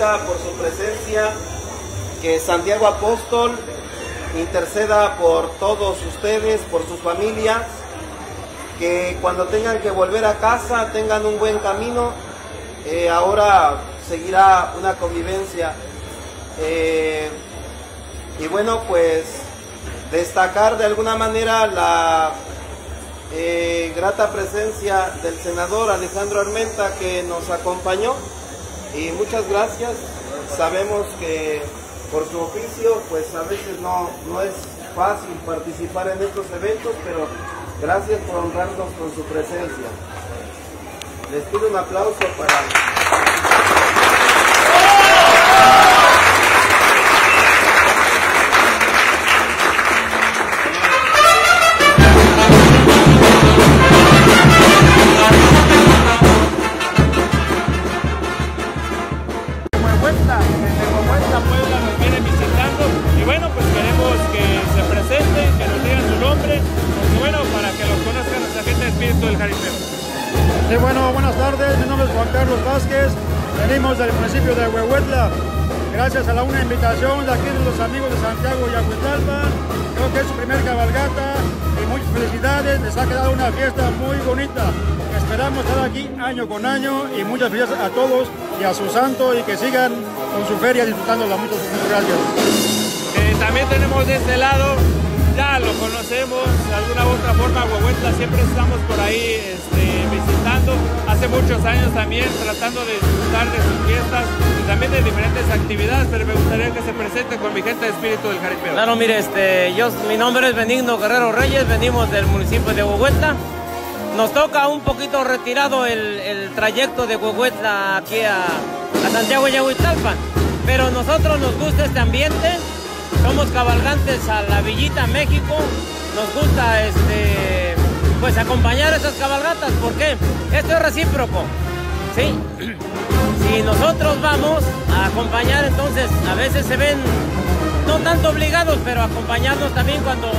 por su presencia. Que Santiago Apóstol interceda por todos ustedes, por sus familias. Que cuando tengan que volver a casa tengan un buen camino. Eh, ahora seguirá una convivencia. Eh, y bueno, pues destacar de alguna manera la eh, grata presencia del senador Alejandro Armenta que nos acompañó y muchas gracias. Sabemos que por su oficio pues a veces no, no es fácil participar en estos eventos, pero gracias por honrarnos con su presencia. Les pido un aplauso para... Vázquez. Venimos del municipio de Huehuetla. Gracias a la una invitación de aquí de los amigos de Santiago y Aguitalpa. Creo que es su primer cabalgata y muchas felicidades. Les ha quedado una fiesta muy bonita. Esperamos estar aquí año con año y muchas felicidades a todos y a su santo y que sigan con su feria disfrutándola. Muchas gracias. Eh, también tenemos de este lado, ya lo conocemos, de alguna u otra forma, Huehuetla siempre estamos por ahí este, visitando, muchos años también tratando de disfrutar de sus fiestas y también de diferentes actividades, pero me gustaría que se presente con mi gente de Espíritu del Jaripeo. Claro, mire, este, yo, mi nombre es Benigno Guerrero Reyes, venimos del municipio de Huehuetla. Nos toca un poquito retirado el, el trayecto de Huehuetla aquí a, a Santiago Yahuitalpan, pero nosotros nos gusta este ambiente, somos cabalgantes a la Villita México, nos gusta este, pues acompañar esas cabalgatas, ¿por qué? Esto es recíproco, ¿sí? Si nosotros vamos a acompañar, entonces a veces se ven no tanto obligados, pero acompañarnos también cuando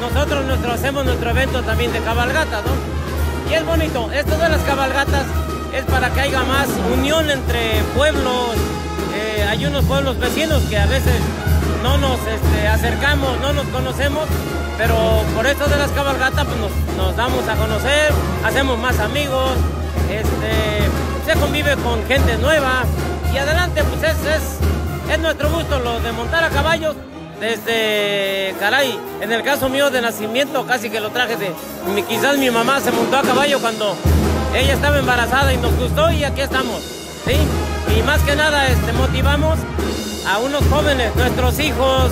nosotros nuestro, hacemos nuestro evento también de cabalgata, ¿no? Y es bonito, esto de las cabalgatas es para que haya más unión entre pueblos, eh, hay unos pueblos vecinos que a veces no nos este, acercamos, no nos conocemos, pero por esto de las cabalgatas pues nos, damos a conocer, hacemos más amigos, este, se convive con gente nueva y adelante pues es, es, es nuestro gusto lo de montar a caballos desde, caray, en el caso mío de nacimiento casi que lo traje de, quizás mi mamá se montó a caballo cuando ella estaba embarazada y nos gustó y aquí estamos, ¿sí? Y más que nada este, motivamos a unos jóvenes, nuestros hijos,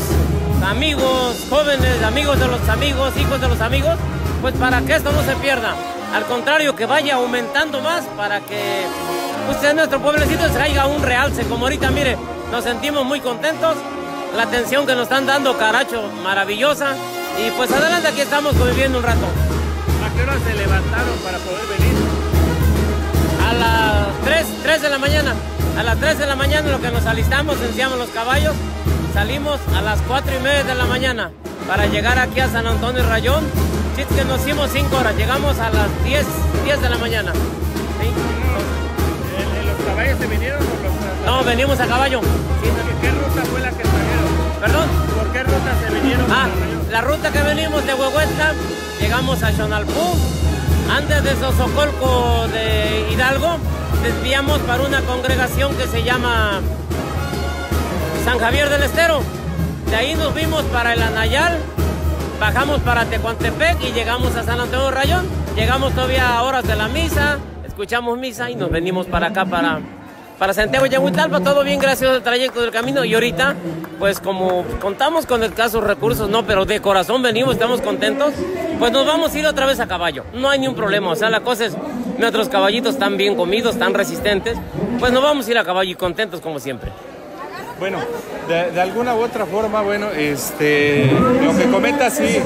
amigos, jóvenes, amigos de los amigos, hijos de los amigos, pues para que esto no se pierda. Al contrario, que vaya aumentando más para que usted en nuestro pueblecito se haya un realce. Como ahorita, mire, nos sentimos muy contentos. La atención que nos están dando, caracho, maravillosa. Y pues adelante, aquí estamos conviviendo un rato. ¿A qué hora se levantaron para poder venir? A las 3, 3 de la mañana. A las 3 de la mañana lo que nos alistamos, enciamos los caballos, salimos a las 4 y media de la mañana para llegar aquí a San Antonio Rayón. Sí, que nos hicimos 5 horas, llegamos a las 10, 10 de la mañana. ¿Los caballos se vinieron o los No, venimos a caballo. ¿Qué ruta fue la que trajeron? ¿Perdón? ¿Por qué ruta se vinieron? Ah, la ruta que venimos de Huehuetla, llegamos a Xonalpú, antes de Sosocolco de Hidalgo, desviamos para una congregación que se llama Javier del Estero. De ahí nos vimos para el Anayal, bajamos para Tecuantepec y llegamos a San Antonio Rayón. Llegamos todavía a horas de la misa, escuchamos misa y nos venimos para acá para, para Santiago Yahuitalpa. Todo bien, gracias al trayecto del camino. Y ahorita, pues como contamos con escasos recursos, no, pero de corazón venimos, estamos contentos, pues nos vamos a ir otra vez a caballo. No hay ni un problema, o sea, la cosa es Nuestros caballitos están bien comidos, están resistentes. Pues nos vamos a ir a caballo y contentos como siempre. Bueno, de, alguna u otra forma, bueno, este, lo que comenta sí,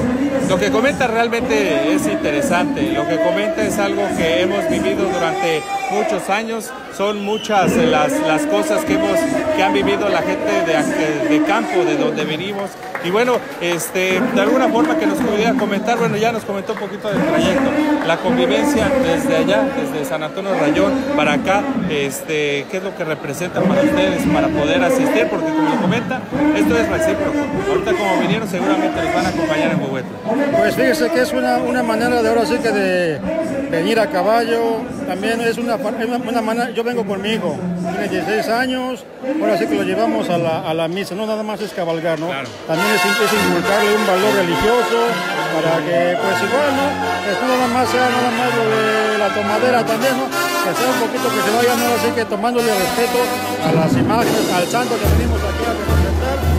lo que comenta realmente es interesante. Lo que comenta es algo que hemos vivido durante muchos años. Son muchas las, las cosas que hemos, que han vivido la gente de, de campo, de donde venimos y bueno, este, de alguna forma que nos pudiera comentar, bueno, ya nos comentó un poquito del trayecto, la convivencia desde allá, desde San Antonio Rayón para acá, este, qué es lo que representa para ustedes para poder asistir, porque como lo comenta, esto es recíproco. Ahorita como vinieron seguramente les van a acompañar en Huehuetla. Pues fíjese que es una, una manera de ahora sí que de venir a caballo, también es una, una, manera, yo vengo con mi hijo, tiene 16 años, ahora sí que lo llevamos a la, a la misa, no nada más es cabalgar, ¿no? También es, es, inculcarle un valor religioso para que, pues igual, ¿no? Que no nada más sea nada más lo de la tomadera también, ¿no? Que sea un poquito que se vaya, ¿no? Así que tomándole respeto a las imágenes, al santo que venimos aquí a representar.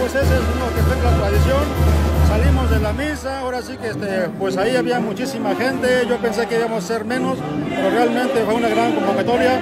Pues ese es lo que es la tradición salimos de la misa, ahora sí que este, pues ahí había muchísima gente, yo pensé que íbamos a ser menos, pero realmente fue una gran convocatoria,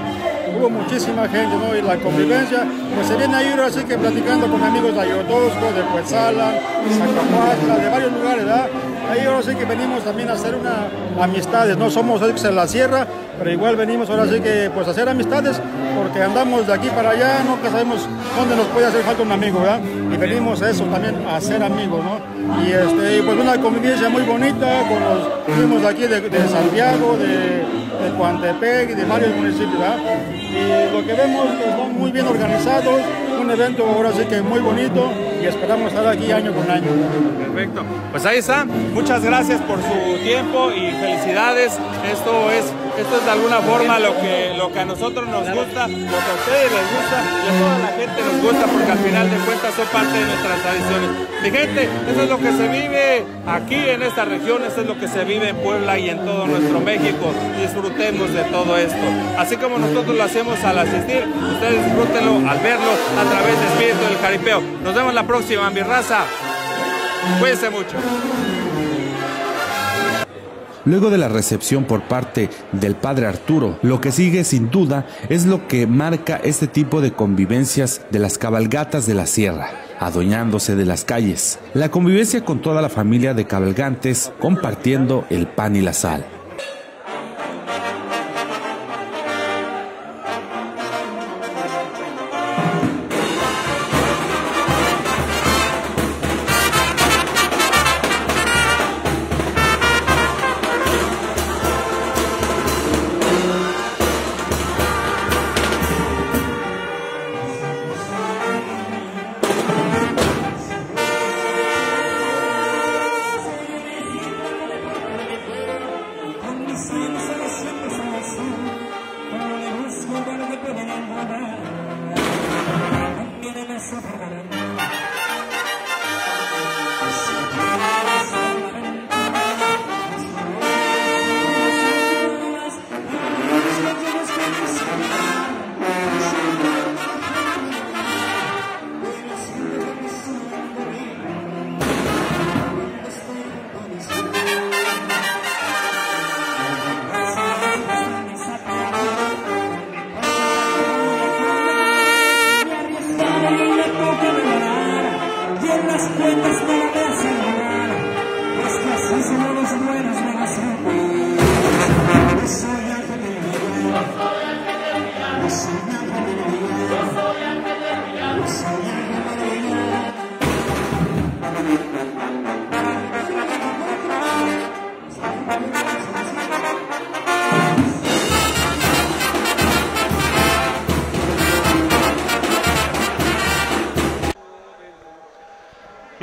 hubo muchísima gente, ¿no? Y la convivencia, pues se viene ahí ahora sí que platicando con amigos de Ayotosco, de Puetzala, de Zacapuatla, de varios lugares, ¿verdad? Ahí ahora sí que venimos también a hacer una amistades, no somos en la sierra, pero igual venimos ahora sí que pues a hacer amistades, porque andamos de aquí para allá, no sabemos dónde nos puede hacer falta un amigo, ¿verdad? Y venimos a eso también, a ser amigos, ¿no? Y este, pues una convivencia muy bonita, con los primos aquí de, de Santiago, de, de Cuantepec y de varios municipios, ¿verdad? Y lo que vemos que están muy bien organizados, un evento ahora sí que muy bonito y esperamos estar aquí año con año. Perfecto. Pues ahí está. Muchas gracias por su tiempo y felicidades. Esto es esto es de alguna forma lo que, lo que a nosotros nos gusta, lo que a ustedes les gusta y a toda la gente nos gusta porque al final de cuentas son parte de nuestras tradiciones. Mi gente, eso es lo que se vive aquí en esta región, eso es lo que se vive en Puebla y en todo nuestro México. Disfrutemos de todo esto. Así como nosotros lo hacemos al asistir, ustedes disfrútenlo al verlo a través de Espíritu del Caripeo. Nos vemos la próxima, mi raza. Cuídense mucho. Luego de la recepción por parte del padre Arturo, lo que sigue sin duda es lo que marca este tipo de convivencias de las cabalgatas de la sierra, adueñándose de las calles, la convivencia con toda la familia de cabalgantes compartiendo el pan y la sal.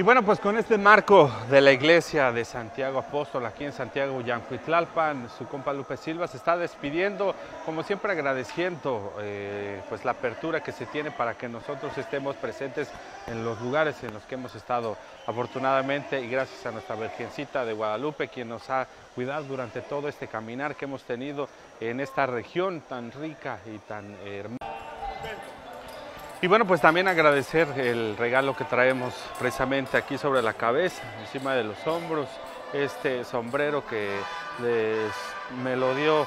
Y bueno, pues con este marco de la iglesia de Santiago Apóstol aquí en Santiago Yancuitlalpan, su compa Lupe Silva se está despidiendo, como siempre agradeciendo eh, pues la apertura que se tiene para que nosotros estemos presentes en los lugares en los que hemos estado afortunadamente y gracias a nuestra Virgencita de Guadalupe quien nos ha cuidado durante todo este caminar que hemos tenido en esta región tan rica y tan hermosa. Y bueno, pues también agradecer el regalo que traemos precisamente aquí sobre la cabeza, encima de los hombros, este sombrero que les, me lo dio eh,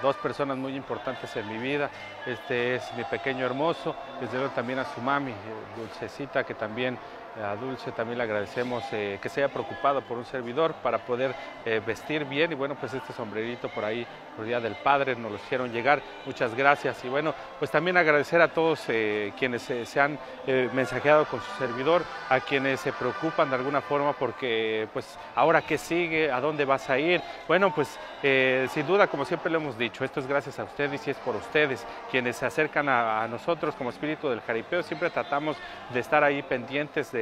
dos personas muy importantes en mi vida. Este es mi pequeño hermoso, desde luego también a su mami, eh, Dulcecita, que también a Dulce también le agradecemos eh, que se haya preocupado por un servidor para poder eh, vestir bien y bueno, pues este sombrerito por ahí, por Día del Padre, nos lo hicieron llegar. Muchas gracias y bueno, pues también agradecer a todos eh, quienes se han mensajeado con su servidor, a quienes se preocupan de alguna forma porque pues ahora qué sigue, a dónde vas a ir. Bueno, pues sin duda, como siempre le hemos dicho, esto es gracias a ustedes y es por ustedes quienes se acercan a, a nosotros como espíritu del jaripeo. Siempre tratamos de estar ahí pendientes de,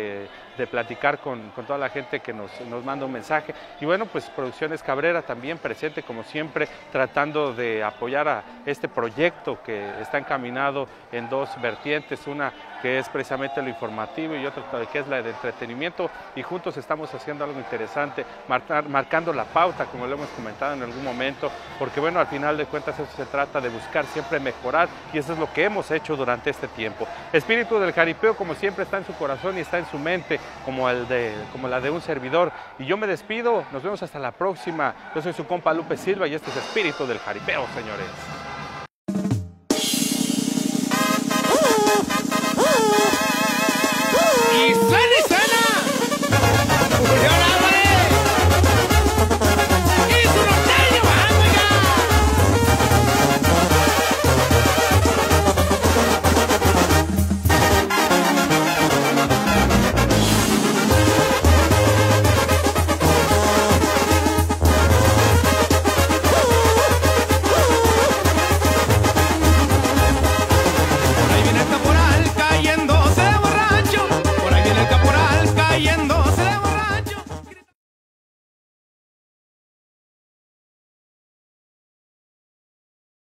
de platicar con, toda la gente que nos, manda un mensaje. Y bueno, pues Producciones Cabrera también presente, como siempre, tratando de apoyar a este proyecto que está encaminado en dos vertientes, una que es precisamente lo informativo y otra que es la de entretenimiento y juntos estamos haciendo algo interesante, marcar- marcando la pauta, como lo hemos comentado en algún momento, porque bueno, al final de cuentas eso se trata de buscar siempre mejorar y eso es lo que hemos hecho durante este tiempo. Espíritu del jaripeo, como siempre, está en su corazón y está en su mente, como, el de, como la de un servidor. Y yo me despido, nos vemos hasta la próxima. Yo soy su compa Lupe Silva y este es Espíritu del jaripeo, señores.